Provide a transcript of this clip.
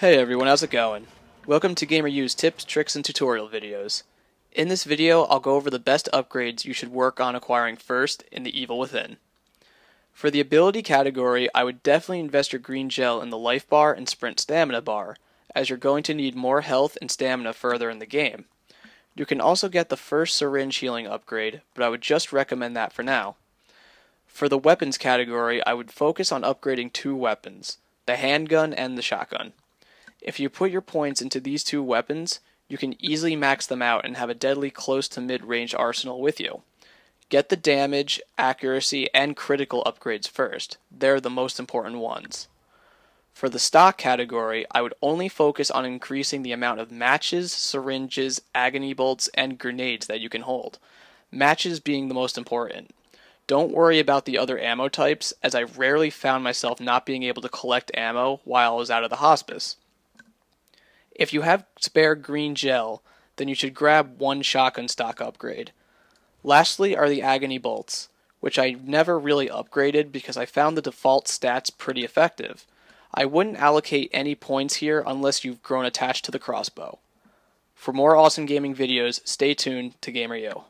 Hey everyone, how's it going? Welcome to GamerU's tips, tricks, and tutorial videos. In this video, I'll go over the best upgrades you should work on acquiring first in The Evil Within. For the ability category, I would definitely invest your green gel in the life bar and sprint stamina bar, as you're going to need more health and stamina further in the game. You can also get the first syringe healing upgrade, but I would just recommend that for now. For the weapons category, I would focus on upgrading two weapons, the handgun and the shotgun. If you put your points into these two weapons, you can easily max them out and have a deadly close to mid range arsenal with you. Get the damage, accuracy, and critical upgrades first. They're the most important ones. For the stock category, I would only focus on increasing the amount of matches, syringes, agony bolts, and grenades that you can hold. Matches being the most important. Don't worry about the other ammo types, as I rarely found myself not being able to collect ammo while I was out of the hospice. If you have spare green gel, then you should grab one shotgun stock upgrade. Lastly are the agony bolts, which I never really upgraded because I found the default stats pretty effective. I wouldn't allocate any points here unless you've grown attached to the crossbow. For more awesome gaming videos, stay tuned to GamerU.